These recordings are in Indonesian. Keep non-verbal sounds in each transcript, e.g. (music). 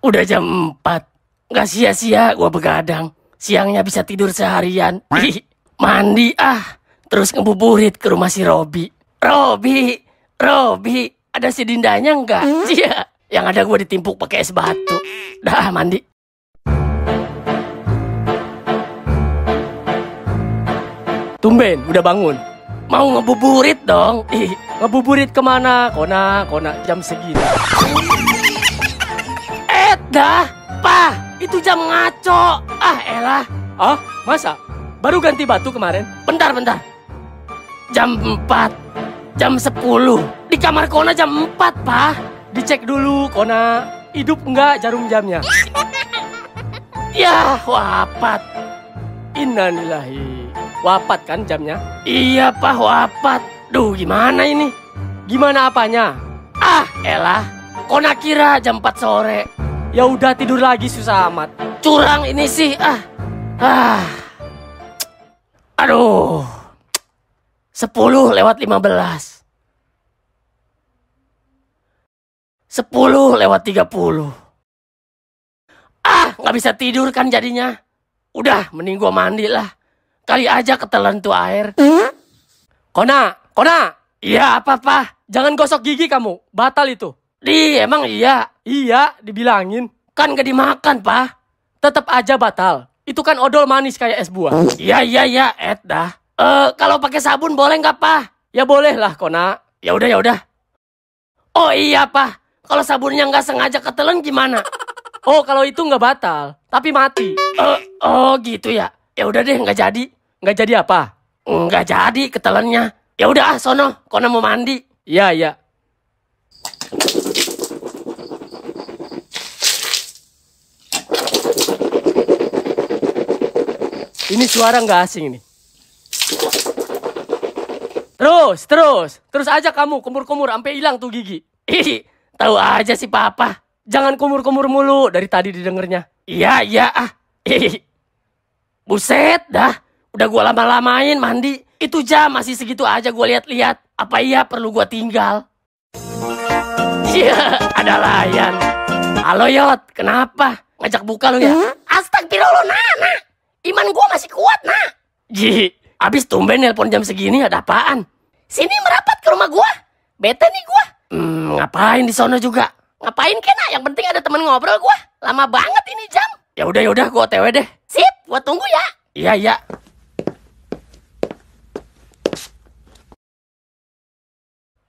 Udah jam 4. Gak sia-sia gua begadang. Siangnya bisa tidur seharian. Ih, mandi ah. Terus ngebuburit ke rumah si Robi. Robi, Robi, ada si Dindanya enggak? Iya, yang ada gua ditimpuk pakai es batu. Dah mandi. Tumben, udah bangun. Mau ngebuburit dong. Ih, ngebuburit ke mana? Kona, kona, jam segini. Dah. Pah, itu jam ngaco. Ah, elah. Ah, masa? Baru ganti batu kemarin? Bentar, bentar. Jam 4. Jam 10. Di kamar Kona jam 4, Pak. Dicek dulu, Kona. Hidup enggak jarum jamnya? (laughs) ya, wafat. Innalillahi. Wafat kan jamnya? Iya, Pak, wafat. Duh, gimana ini? Gimana apanya? Ah, elah. Kona kira jam 4 sore. Ya udah tidur lagi susah amat. Curang ini sih, ah. Ah. Aduh. 10 lewat 15. 10 lewat 30. Ah, nggak bisa tidur kan jadinya. Udah, mending gua mandi lah. Kali aja ketelan tuh air. Kona, Kona. Iya, apa, Pak? Jangan gosok gigi kamu. Batal itu. Di, emang iya. Iya, dibilangin. Kan gak dimakan, Pak. Tetap aja batal. Itu kan odol manis kayak es buah. Iya, iya, iya, Ed dah. Eh, kalau pakai sabun boleh nggak, Pak? Ya boleh lah, Kona. Ya udah, ya udah. Oh iya, Pak. Kalau sabunnya nggak sengaja ketelan gimana? Oh, kalau itu nggak batal, tapi mati. Eh, oh, gitu ya. Ya udah deh, nggak jadi. Nggak jadi apa? Nggak jadi ketelannya. Ya udah, ah, sono. Kona mau mandi. Iya, iya. Ini suara nggak asing ini. Terus, terus, terus aja kamu kumur-kumur sampai hilang tuh gigi. Ih, tahu aja sih papa. Jangan kumur-kumur mulu dari tadi didengernya. Iya, iya ah. Ih. Buset dah. Udah gua lama-lamain mandi. Itu jam masih segitu aja gua lihat-lihat. Apa iya perlu gua tinggal? Iya, ada layan. Halo Yot, kenapa? Ngajak buka lu ya? Astagfirullah, Nana. Iman gua masih kuat, nak. Ji, abis tumben nelpon jam segini ada apaan? Sini merapat ke rumah gua. Bete nih gua. Hmm, ngapain di sono juga? Ngapain kena? Yang penting ada temen ngobrol gua. Lama banget ini jam. Ya udah ya udah gua OTW deh. Sip, gua tunggu ya. Iya iya.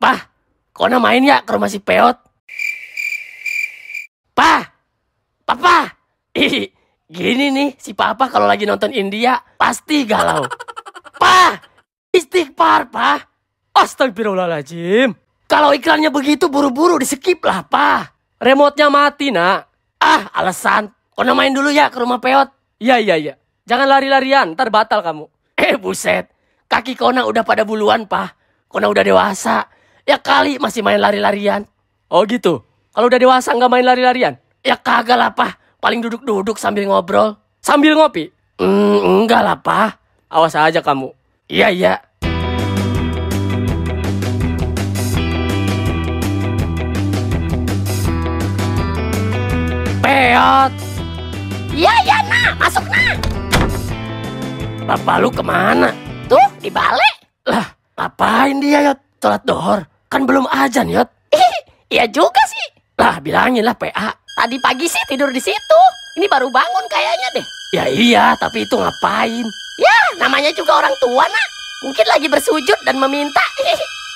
Pah, Kona main ya ke rumah si Peot? Pah, Papa. Ih, gini nih si Papa kalau lagi nonton India pasti galau. Pah, istighfar, Pah. Astagfirullahaladzim. Kalau iklannya begitu buru-buru di skip lah, Pah. Remote-nya mati, nak. Ah, alasan. Kona main dulu ya ke rumah Peot. Iya, iya, iya. Jangan lari-larian, ntar batal kamu. Eh, buset. Kaki Kona udah pada buluan, Pah. Kona udah dewasa. Ya kali masih main lari-larian. Oh gitu. Kalau udah dewasa nggak main lari-larian? Ya kagak lah, Pah. Paling duduk-duduk sambil ngobrol. Sambil ngopi? Hmm, enggak lah, Pah. Awas aja kamu. Iya, iya. Peot. Iya, iya, nak. Masuk, nak. Bapak lu ke mana? Tuh, di balik. Lah, ngapain dia, Yot? Sholat dohor. Kan belum ajan, Yot. Iya juga sih. Lah, bilangin lah PA. Tadi pagi sih tidur di situ. Ini baru bangun kayaknya deh. Ya iya, tapi itu ngapain? Ya, namanya juga orang tua, nak. Mungkin lagi bersujud dan meminta.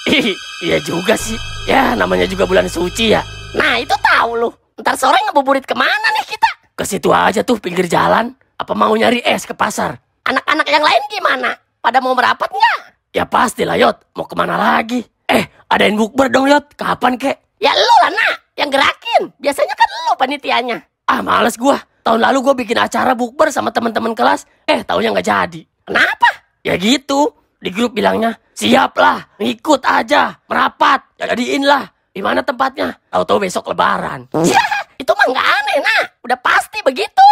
(laughs) iya juga sih. Ya, namanya juga bulan suci ya. Nah, itu tahu lu. Ntar sore ngebuburit ke mana nih kita? Ke situ aja tuh pinggir jalan. Apa mau nyari es ke pasar? Anak-anak yang lain gimana? Pada mau merapat nggak? Ya pastilah Yot. Mau ke mana lagi? Eh, adain bukber dong Yot. Kapan kek? Ya lu lah nak. Yang gerakin. Biasanya kan lu panitianya. Ah males gua. Tahun lalu gua bikin acara bukber sama teman-teman kelas. Eh, taunya nggak jadi. Kenapa? Ya gitu. Di grup bilangnya, siap lah, ngikut aja, merapat, jadiin lah. Di mana tempatnya? Tahu-tahu besok lebaran. Ya, itu mah nggak aneh, nah. Udah pasti begitu.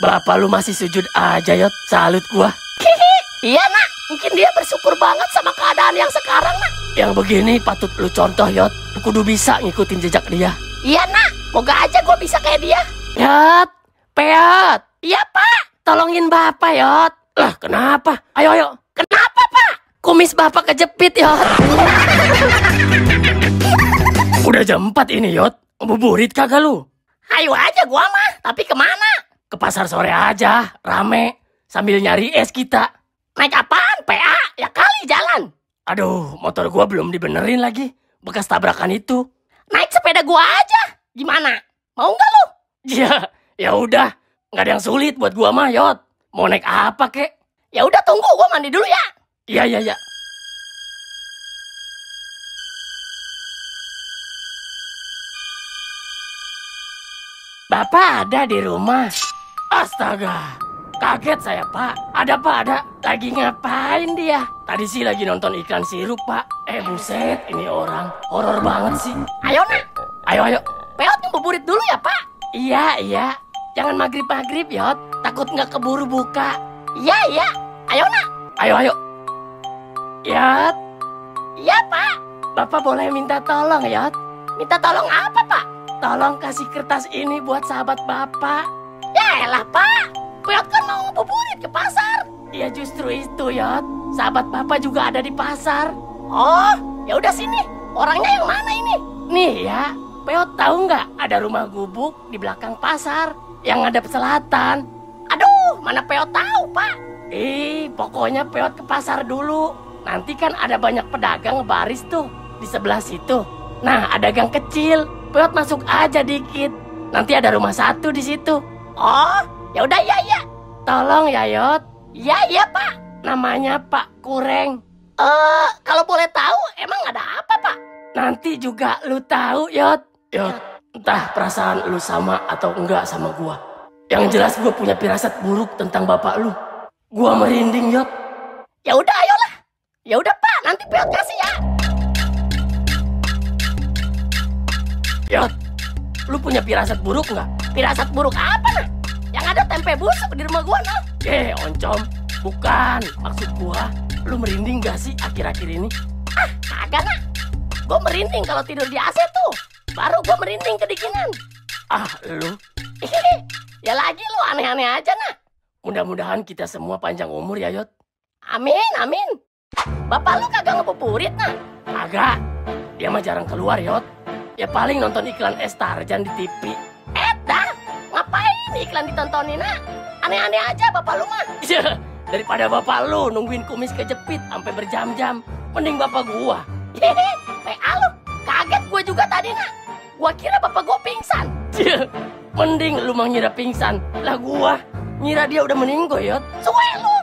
Bapak lu masih sujud aja, Yot. Salut gua. Iya, nak. Mungkin dia bersyukur banget sama keadaan yang sekarang, nak. Yang begini patut lu contoh, Yot. Kudu bisa ngikutin jejak dia. Iya nak, moga aja gue bisa kayak dia. Yot, Peot. Iya pak. Tolongin Bapak, Yot. Lah, kenapa? Ayo, ayo. Kenapa pak? Kumis Bapak kejepit, Yot. (laughs) Udah jam 4 ini, Yot. Buburit kagak lu? Ayo aja gua mah, tapi ke mana? Ke pasar sore aja, rame. Sambil nyari es kita. Naik apaan? PA? Ya kali jalan. Aduh, motor gua belum dibenerin lagi. Bekas tabrakan itu. Naik sepeda gua aja. Gimana? Mau nggak lu? Ya, ya udah. Nggak ada yang sulit buat gua mah, Yot. Mau naik apa, kek? Ya udah tunggu, gua mandi dulu ya. Iya, iya, iya. Bapak ada di rumah. Astaga, kaget saya pak. Ada pak, ada. Lagi ngapain dia? Tadi sih lagi nonton iklan sirup pak. Eh buset, ini orang horor banget sih. Ayo nak, Ayo, ayo. peot ngebuburit dulu ya pak. Iya, iya. Jangan maghrib-maghrib, Yot. Takut nggak keburu buka. Iya iya. Ayo nak. Ayo, ayo. Yot, Iya pak. Bapak boleh minta tolong, Yot. Minta tolong apa pak? Tolong kasih kertas ini buat sahabat Bapak. Ya elah pak. Peot kan mau ngebuburit ke pasar. Ya justru itu, Yot. Sahabat Bapak juga ada di pasar. Oh, ya udah sini. Orangnya yang mana ini? Nih ya, Peot tahu nggak ada rumah gubuk di belakang pasar yang ngadep selatan. Aduh, mana peot tahu pak? Eh, pokoknya Peot ke pasar dulu. Nanti kan ada banyak pedagang baris tuh di sebelah situ. Nah, ada gang kecil. Peot masuk aja dikit. Nanti ada rumah satu di situ. Oh, ya udah ya ya. Tolong ya, Yot. Ya ya pak. Namanya Pak Kureng. Eh, kalau boleh tahu emang ada apa pak? Nanti juga lu tahu, Yot. Yot, entah perasaan lu sama atau enggak sama gua. Yang jelas gua punya firasat buruk tentang bapak lu. Gua merinding, Yot. Ya udah ayolah. Ya udah pak, nanti peot kasih ya. Yot, lu punya firasat buruk nggak? Firasat buruk apa nah? Ada tempe busuk di rumah gua nah. Eh, oncom. Bukan, maksud gua. Lu merinding gak sih akhir-akhir ini? Ah, kagak nah. Gua merinding kalau tidur di AC tuh. Baru gua merinding kedinginan. Ah, lu. ya lagi lu aneh-aneh aja nah. Mudah-mudahan kita semua panjang umur ya, Yot. Amin, amin. Bapak lu kagak ngebuburit nah. Agak. Dia mah jarang keluar, Yot. Ya paling nonton iklan es Tarzan di TV. Ngapain iklan ditontonin nah? Aneh-aneh aja bapak lu mah. Ya, daripada bapak lu nungguin kumis kejepit sampai berjam-jam. Mending bapak gua. Hehe, PA lu. Kaget gua juga tadi nah. Gua kira bapak gua pingsan. Ya, mending lu mau ngira pingsan. Lah gua ngira dia udah meninggoy, Yot. Suwe lu.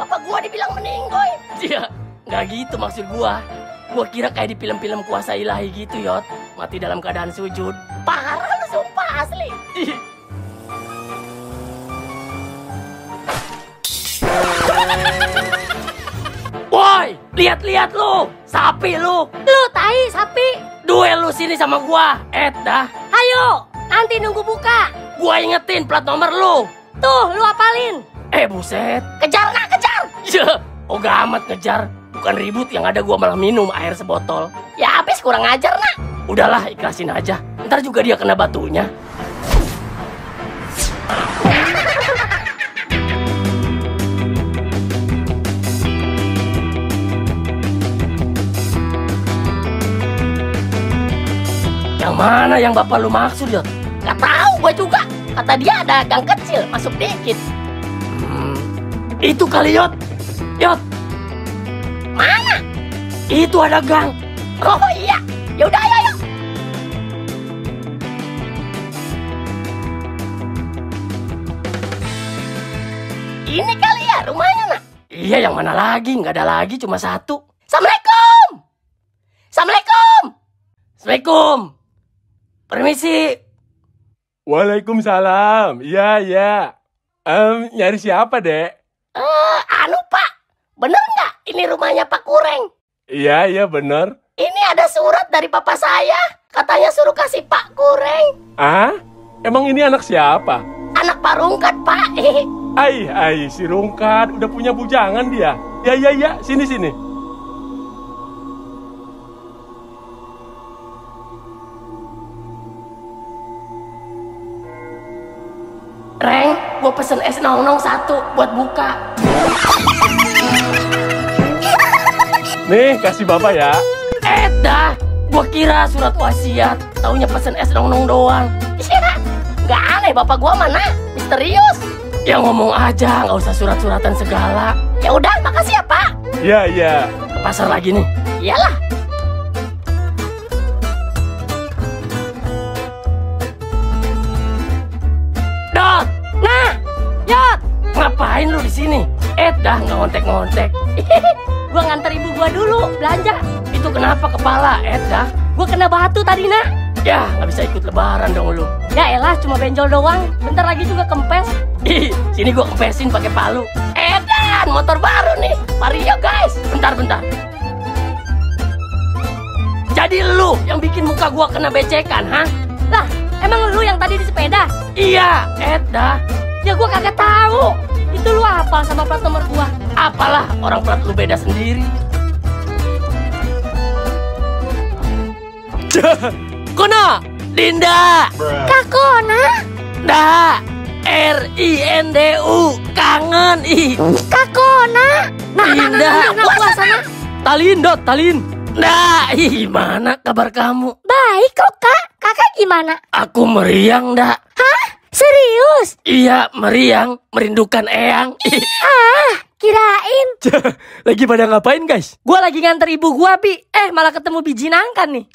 Bapak gua dibilang meninggoy. Ya, nggak gitu maksud gua. Gua kira kayak di film-film kuasa ilahi gitu, Yot. Mati dalam keadaan sujud. Parah lu sumpah asli. Lihat-lihat lu. Sapi lu. Lu tai sapi. Duel lu sini sama gua. Eh, dah. Ayo, nanti nunggu buka. Gua ingetin plat nomor lu. Tuh, lu apalin. Eh, buset. Kejar nak, kejar. Ya, oga amat ngejar. Bukan ribut yang ada gua malah minum air sebotol. Ya habis kurang ajar nak. Udahlah, ikhlasin aja. Ntar juga dia kena batunya. Mana yang bapak lu maksud, Yot? Gak tahu gua juga. Kata dia ada gang kecil, masuk dikit. Hmm, itu kali, Yot. Yot, Mana? itu ada gang. Oh iya. Ya udah ayo, ayo. Ini kali ya rumahnya nak. Iya, yang mana lagi? Nggak ada lagi, cuma satu. Assalamualaikum. Assalamualaikum. Assalamualaikum. Permisi. Waalaikumsalam. Iya, iya. Em, nyari siapa, Dek? Eh, anu pak. Bener nggak ini rumahnya Pak Kureng? Iya, iya bener. Ini ada surat dari papa saya. Katanya suruh kasih Pak Kureng. Ah? Emang ini anak siapa? Anak Pak Rungkat, Pak. (laughs) Ai, ai, si Rungkat udah punya bujangan dia. Ya, ya, ya, sini, sini. Gue pesen es nong-nong satu buat buka. Nih, kasih bapak ya. Eh dah, gue kira surat wasiat. Taunya pesen es nong-nong doang. Iya, nggak aneh bapak gue mana? Misterius. Ya ngomong aja, nggak usah surat-suratan segala. Ya udah, makasih ya pak. Iya, iya. Ke pasar lagi nih. Iyalah. Eh, dah ngontek-ngontek. (laughs) Gua nganter ibu gua dulu belanja. Itu kenapa kepala, Eh, dah? Gua kena batu tadi nah. Ya, nggak bisa ikut lebaran dong lu. Ya elah cuma benjol doang. Bentar lagi juga kempes. Ih, sini gua kempesin pakai palu. Edan, motor baru nih. Vario guys. Bentar, bentar. Jadi lu yang bikin muka gua kena becekan, ha? Lah, emang lu yang tadi di sepeda? Iya, Eda. Ya gua kagak tahu. Itu lu apa sama plat nomor gua? Apalah, orang plat lu beda sendiri. (laughs) Kono, Dinda. Kakona, Da. R I N D U kangen ih kakona. Nah, nah, nah, Dinda. nah, nah, sana. Talin, Dot, talin. Nah, gimana kabar kamu? Baik kok kak. Kakak gimana? Aku meriang, dah. Hah? Serius? Iya, meriang, merindukan Eyang. Ih, (laughs) Ah, kirain. (laughs) Lagi pada ngapain, guys? Gua lagi nganter ibu gua, Bi. Eh, malah ketemu biji nangka nih.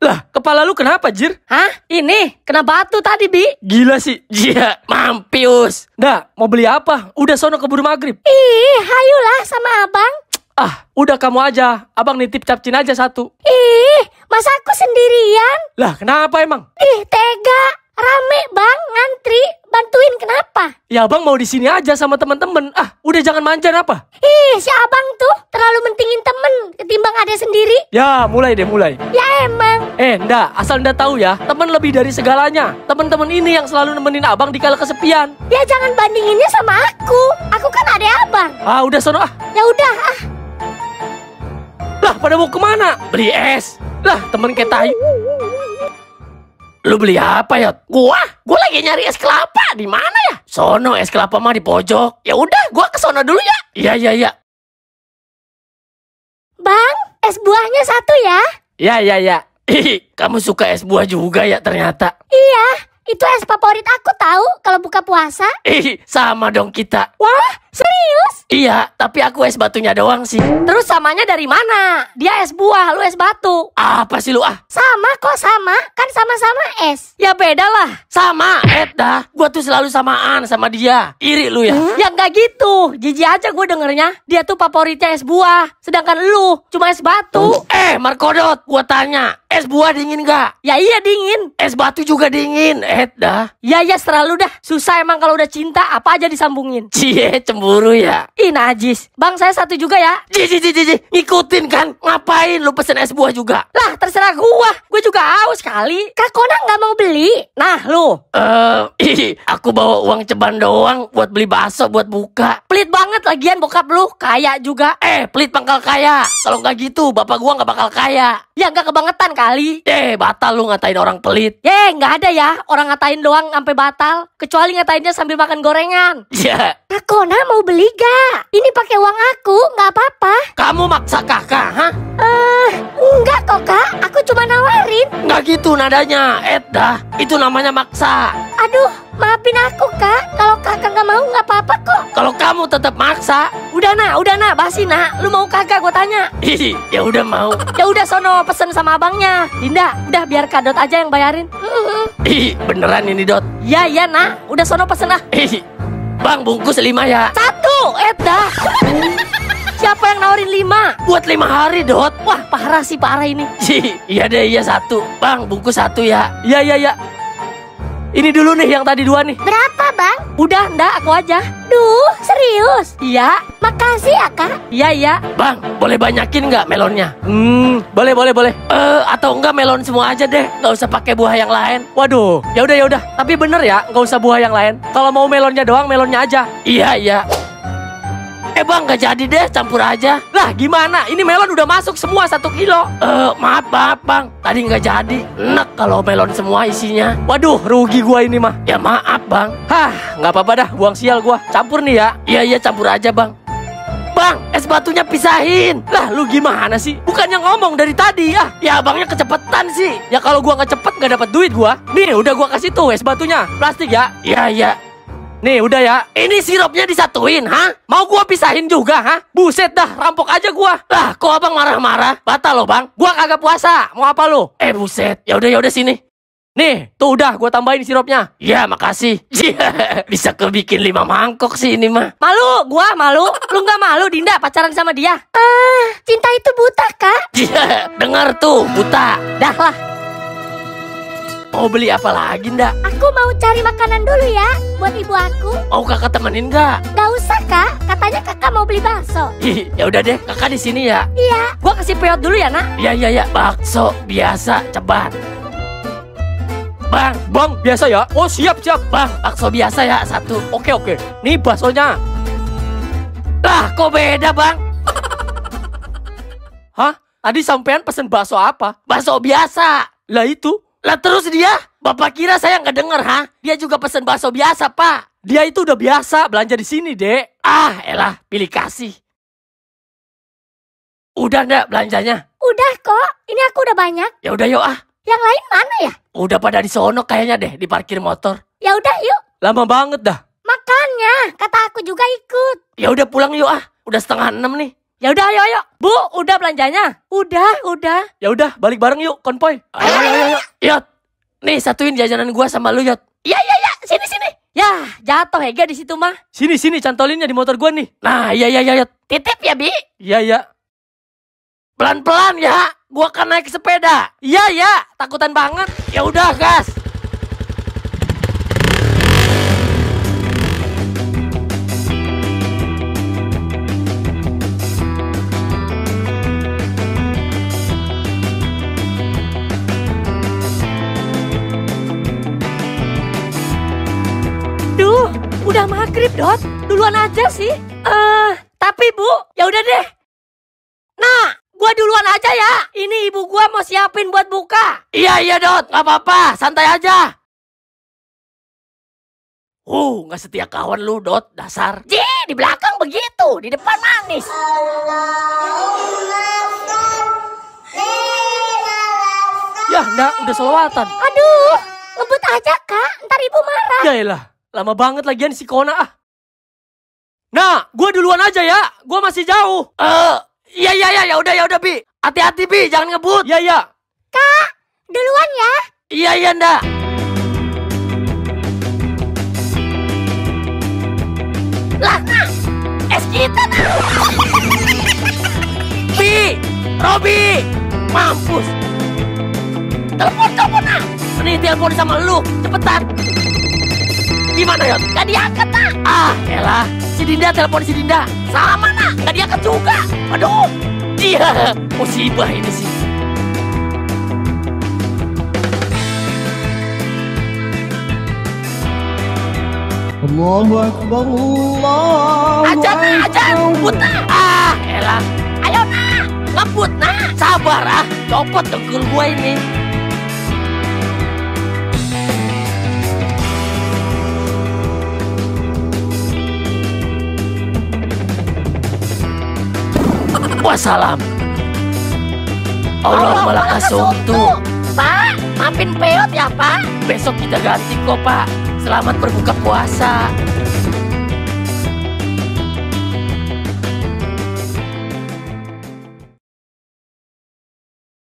lah, kepala lu kenapa, Jir? Hah? Ini kena batu tadi, Bi. Gila sih. Iya, mampius. Dah, mau beli apa? Udah sono keburu maghrib. Ih, hayulah sama abang. Ah, udah kamu aja. Abang nitip capcin aja satu. Ih, masa aku sendirian? Lah, kenapa emang? Ih, tega. Rame, Bang. Ngantri. Bantuin kenapa? Ya abang mau di sini aja sama temen-temen. Ah, udah jangan manjan apa? Ih, si abang tuh terlalu mentingin temen ketimbang ada sendiri. Ya, mulai deh, mulai. Ya emang. Eh, ndak, asal ndak tahu ya, temen lebih dari segalanya. Temen-temen ini yang selalu nemenin abang di kala kesepian. Ya jangan bandinginnya sama aku. Aku kan ada abang. Ah, udah sono ah. Ya udah, ah. Lah, pada mau ke mana? Beli es. Lah, temen kayak. Lu beli apa, Yot? Gua, gua lagi nyari es kelapa. Di mana ya? Sono es kelapa mah di pojok. Ya udah, gua ke sono dulu ya. Iya, iya, iya. Bang, es buahnya satu ya. Ya, ya, ya. (laughs) Ih, kamu suka es buah juga ya ternyata. Iya, itu es favorit aku tahu kalau buka puasa. Ih, sama dong kita. Wah, serius? Iya, tapi aku es batunya doang sih. Terus samanya dari mana? Dia es buah, lu es batu. Apa sih lu ah? Sama kok sama, kan sama-sama es. Ya beda lah. Sama, Ed dah. Gua tuh selalu samaan sama dia. Iri lu ya? Ya nggak gitu, jijik aja gue dengernya. Dia tuh favoritnya es buah, sedangkan lu cuma es batu. Eh, Markodot, gua tanya. Es buah dingin gak? Ya iya dingin. Es batu juga dingin, Ed dah. Ya ya selalu dah. Susah emang kalau udah cinta apa aja disambungin. (laughs) Cie, cemburu ya. Ih najis. Bang saya satu juga ya. Ji, ji, ji, ji. Ngikutin kan? Ngapain lu pesen es buah juga? Lah terserah gua. Gue juga haus kali. Kak Kona nggak mau beli. Nah lu. Eh, ih, aku bawa uang ceban doang buat beli bakso buat buka. Pelit banget lagian bokap lu. Kaya juga. Eh, pelit pangkal kaya. Kalau nggak gitu, bapak gua nggak bakal kaya. Ya nggak kebangetan kali. Eh, batal lu ngatain orang pelit. Ye nggak ada ya. Orang ngatain doang sampai batal. Kecuali ngatainnya sambil makan gorengan. Ya, Kak Kona mau beli gak? Ini pakai uang aku, nggak apa-apa. kamu maksa kakak, hah? Eh, enggak kok kak. Aku cuma nawarin. Nggak gitu nadanya, Ed dah. Itu namanya maksa. Aduh, maafin aku kak. Kalau kakak nggak mau nggak apa-apa kok. Kalau kamu tetap maksa, Udah nak, udah nak, basi nak. Lu mau kagak gue tanya. ih, ya udah mau. Ya udah sono pesen sama abangnya. Dinda, udah biar kadot aja yang bayarin. Ih, beneran ini dot. Ya ya nak, udah sono pesen ah. Ih, bang bungkus lima ya. Satu, Eda. Siapa yang nawarin lima? Buat lima hari dot. Wah parah sih parah ini. Iya deh, iya satu. Bang, bungkus satu ya. Ya, ya, ya. Ini dulu nih yang tadi dua nih. Berapa bang? Udah ndak aku aja. Duh, serius? Iya. Makasih ya kak. Iya iya. Bang, boleh banyakin nggak melonnya? Hmm, boleh, boleh, boleh. Eh, atau enggak melon semua aja deh. Nggak usah pakai buah yang lain. Waduh, ya udah ya udah. Tapi bener ya, nggak usah buah yang lain. Kalau mau melonnya doang, melonnya aja. Iya, iya. Eh bang, nggak jadi deh, campur aja. Lah gimana? Ini melon udah masuk semua satu kilo. Eh, maaf, maaf bang, tadi nggak jadi. Enak kalau melon semua isinya. Waduh, rugi gua ini mah. Ya maaf bang. Hah, nggak apa-apa dah, buang sial gua. Campur nih ya. Iya iya campur aja bang. Bang, es batunya pisahin. Lah, lu gimana sih? Bukannya ngomong dari tadi ya? Ya abangnya kecepetan sih. Ya kalau gua nggak cepet nggak dapat duit gua. Nih, udah gua kasih tuh es batunya. Plastik ya. Iya iya. Nih, udah ya. Ini sirupnya disatuin, ha? Mau gua pisahin juga, ha? Buset dah, rampok aja gua. Lah, kok abang marah-marah? Batal loh bang. Gua kagak puasa. Mau apa lu? Eh buset. Ya udah ya udah sini. Nih, tuh udah gua tambahin sirupnya. Ya makasih. (laughs) Bisa kebikin lima mangkok sih ini mah. Malu, gua malu. Lu nggak malu, Dinda, pacaran sama dia? Ah, cinta itu buta, Kak. Dengar tuh, buta. Dah lah, Mau beli apa lagi ndak? aku mau cari makanan dulu ya buat ibu aku. Mau kakak temenin nggak? Gak usah, Kak. Katanya kakak mau beli bakso. Ih, ya udah deh, kakak di sini ya. Iya, gua kasih peot dulu ya, nak. Iya iya ya, bakso biasa ceban. Bang, Bang, biasa ya? Oh, siap, siap. bang, bakso biasa ya satu. Oke, oke. Nih baksonya. Lah, kok beda bang? (laughs) Hah? Tadi sampean pesen bakso apa? Bakso biasa. Lah itu, Lah terus dia, bapak kira saya nggak denger, ha? Dia juga pesen bakso biasa, pak. dia itu udah biasa belanja di sini, Dek. Ah, elah, pilih kasih. Udah ndak belanjanya? Udah kok, ini aku udah banyak. Ya udah yuk ah. Yang lain mana ya? Udah pada di sono kayaknya deh di parkir motor. Ya udah yuk. Lama banget dah. Makanya, kata aku juga ikut. Ya udah pulang yuk ah. Udah setengah enam nih. Ya udah, ayo, ayo. Bu, udah belanjanya? Udah, udah. Ya udah, balik bareng yuk, konvoy. Ayo, ayo, ayo, ayo. Yot, nih satuin jajanan gua sama lu Yot. Ya, ya, ya. Sini, sini. Ya, jatuh Hega di situ mah. Sini, sini, cantolinnya di motor gua nih. Nah, iya, iya, iya, Yot. Titip ya, Bi. Iya, iya. Pelan-pelan ya. Gua kan naik sepeda. Iya, iya. Takutan banget. Ya udah, gas. Maghrib, Dot. Duluan aja sih. Eh, tapi Bu, ya udah deh. Nah, gua duluan aja ya. Ini ibu gua mau siapin buat buka. Iya, iya, Dot. Gak apa-apa. Santai aja. Uh, nggak setia kawan lu, Dot. Dasar. Ji, di belakang begitu, di depan manis. Ya, enggak, udah selawatan. Aduh, ngebut aja, Kak. Ntar ibu marah. Ya elah, lama banget lagian si Kona ah. Nah, gua duluan aja ya. Gua masih jauh. Eh, iya, iya, iya. Ya udah, ya udah, Bi. Hati-hati, Bi. Jangan ngebut. Ya, ya. Kak, duluan ya. Iya, iya, ndak. Lah, nah, es kita nah. (laughs) Bi, Robi, mampus. Telepon, telepon nah. Nih telepon sama lu, cepetan gimana ya? Gak diangkat nak. Ah, elah. Si Dinda telepon si Dinda. Sama nak, gak diangkat juga. Aduh. Iya, musibah ini sih. Allahu Akbar, Allahu Ajan, Ngebut nak Ah, elah. Ayo nak, ngebut nak. Sabar ah, copot dengkul gua ini. Wassalam. Allah malakasumtu. Pak, maafin peot ya, Pak. Besok kita ganti kok pak. Selamat berbuka puasa.